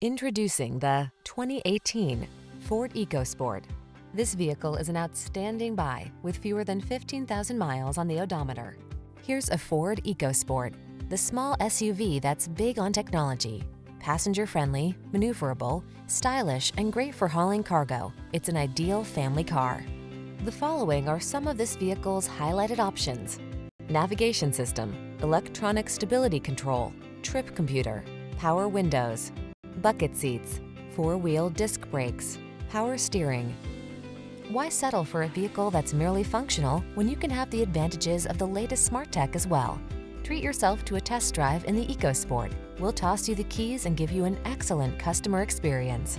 Introducing the 2018 Ford EcoSport. This vehicle is an outstanding buy with fewer than 15,000 miles on the odometer. Here's a Ford EcoSport, the small SUV that's big on technology. Passenger-friendly, maneuverable, stylish, and great for hauling cargo. It's an ideal family car. The following are some of this vehicle's highlighted options. Navigation system, electronic stability control, trip computer, power windows, bucket seats, four-wheel disc brakes, power steering. Why settle for a vehicle that's merely functional when you can have the advantages of the latest smart tech as well? Treat yourself to a test drive in the EcoSport. We'll toss you the keys and give you an excellent customer experience.